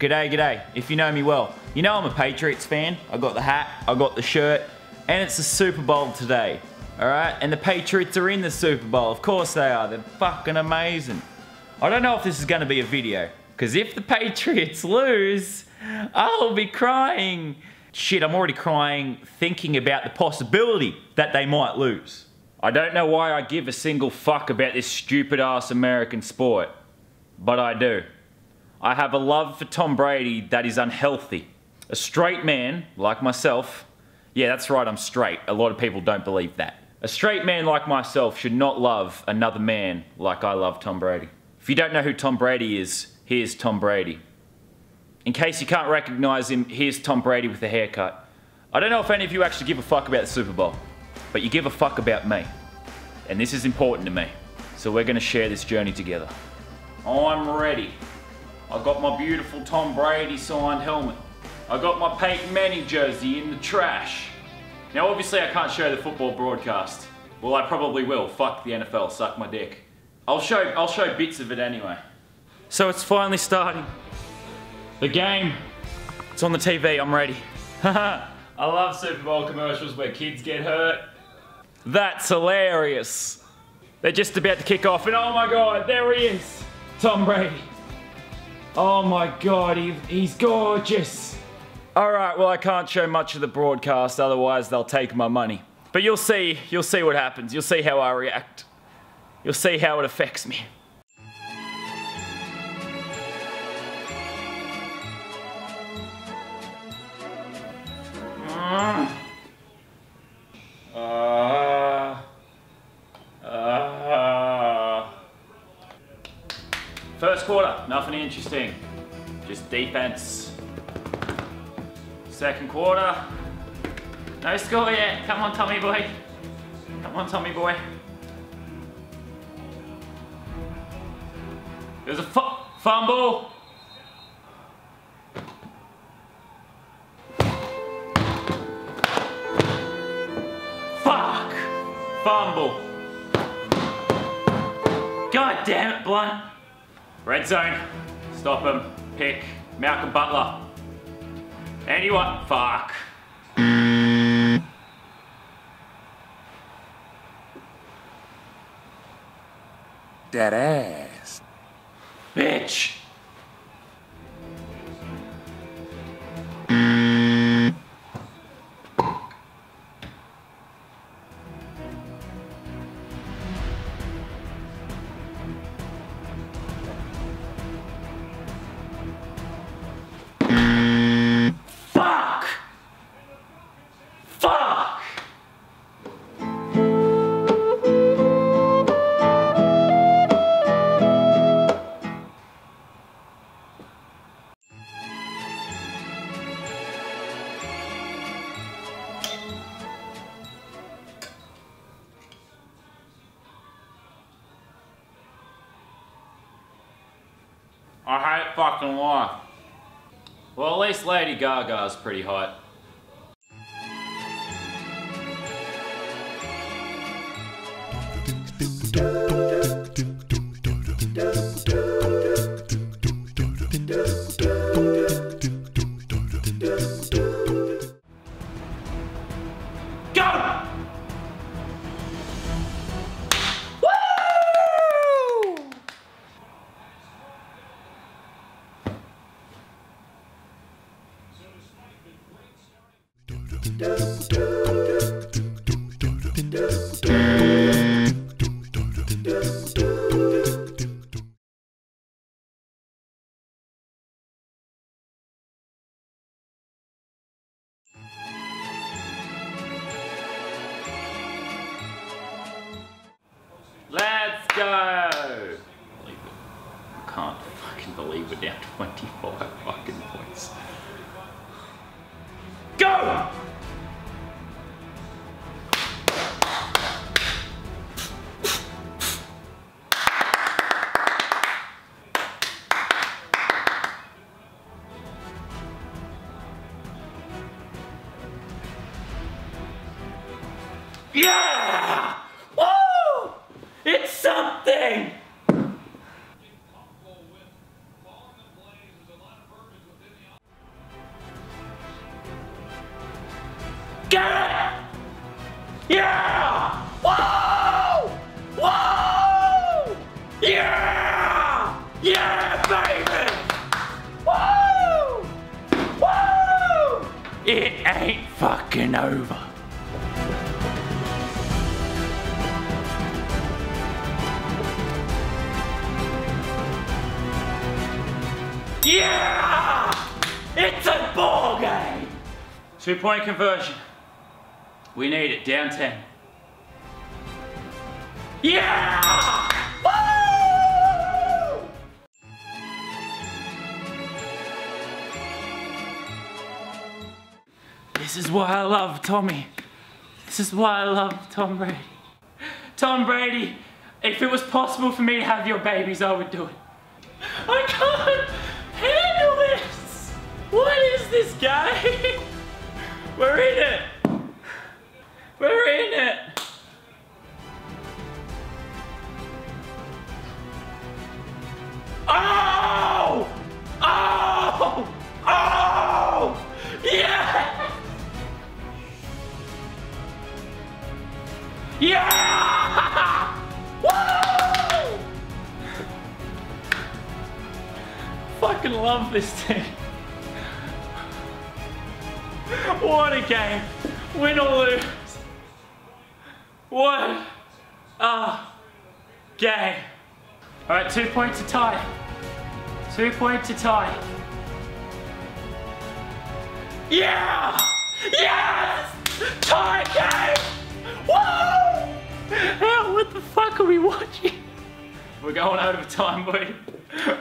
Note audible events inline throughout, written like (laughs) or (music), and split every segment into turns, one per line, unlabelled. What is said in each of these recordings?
G'day, g'day. If you know me well, you know I'm a Patriots fan. I got the hat, I got the shirt, and it's the Super Bowl today. Alright? And the Patriots are in the Super Bowl. Of course they are. They're fucking amazing. I don't know if this is going to be a video, because if the (laughs) Patriots lose, I'll be crying. Shit, I'm already crying thinking about the possibility that they might lose. I don't know why I give a single fuck about this stupid ass American sport, but I do. I have a love for Tom Brady that is unhealthy. A straight man, like myself, yeah, that's right, I'm straight. A lot of people don't believe that. A straight man like myself should not love another man like I love Tom Brady. If you don't know who Tom Brady is, here's Tom Brady. In case you can't recognize him, here's Tom Brady with a haircut. I don't know if any of you actually give a fuck about the Super Bowl, but you give a fuck about me. And this is important to me. So we're gonna share this journey together. I'm ready. I got my beautiful Tom Brady signed helmet. I got my Peyton Manning jersey in the trash. Now obviously I can't show the football broadcast. Well I probably will, fuck the NFL, suck my dick. I'll show, I'll show bits of it anyway. So it's finally starting. The game. It's on the TV, I'm ready. (laughs) I love Super Bowl commercials where kids get hurt. That's hilarious. They're just about to kick off and oh my god, there he is. Tom Brady. Oh my god, he, he's gorgeous. Alright, well I can't show much of the broadcast, otherwise they'll take my money. But you'll see, you'll see what happens. You'll see how I react. You'll see how it affects me. Mm. First quarter, nothing interesting. Just defense. Second quarter, no score yet. Come on, Tommy boy. Come on, Tommy boy. There's a fu fumble. Fuck! Fumble. God damn it, Blount. Red zone. Stop him. Pick. Malcolm Butler. Anyone? Fuck.
That ass.
Bitch. Fucking life. Well, at least Lady Gaga's pretty hot. Let's go! I can't fucking believe we're down (laughs) 25 fucking points. Go! thing. Get it! Yeah! Whoa! Whoa! Yeah! Yeah, baby! Whoa! Whoa! It ain't fucking over. Yeah! It's a ball game! Two point conversion. We need it, down 10. Yeah! This is why I love Tommy. This is why I love Tom Brady. Tom Brady, if it was possible for me to have your babies, I would do it. I can't this game? We're in it! We're in it! Oh! Oh! Oh! Yeah! Yeah! Woo! Fucking love this team. What a game. Win or lose. What a game. All right, two points to tie. Two points to tie. Yeah! Yes! Tie game! Woo! Hell, what the fuck are we watching? We're going overtime, boy.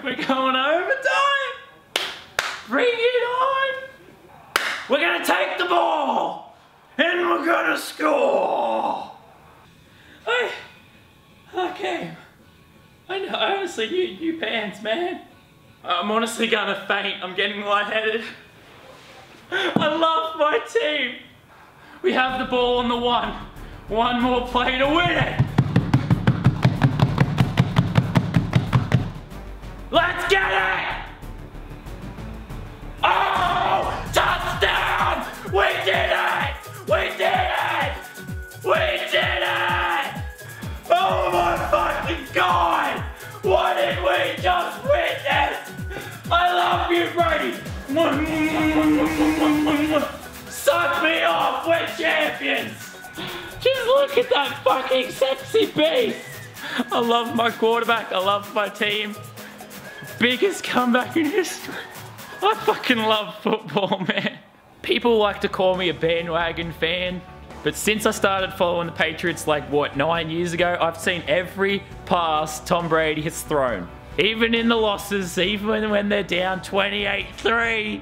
We're going overtime! Bring it on! We're gonna take the ball! And we're gonna score! I, okay. I know, honestly, you, you pants, man. I'm honestly gonna faint. I'm getting lightheaded. I love my team. We have the ball on the one. One more play to win it. Let's get it! Suck me off, we're champions! Just look at that fucking sexy beast! I love my quarterback, I love my team. Biggest comeback in history. I fucking love football, (laughs) man. People like to call me a bandwagon fan, but since I started following the Patriots like, what, nine years ago, I've seen every pass Tom Brady has thrown. Even in the losses, even when they're down 28-3,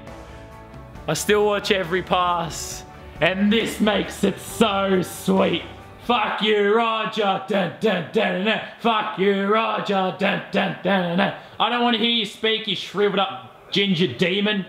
I still watch every pass. And this makes it so sweet. Fuck you, Roger. Dun, dun, dun, dun. Fuck you, Roger. Dun, dun, dun, dun. I don't want to hear you speak, you shriveled up ginger demon.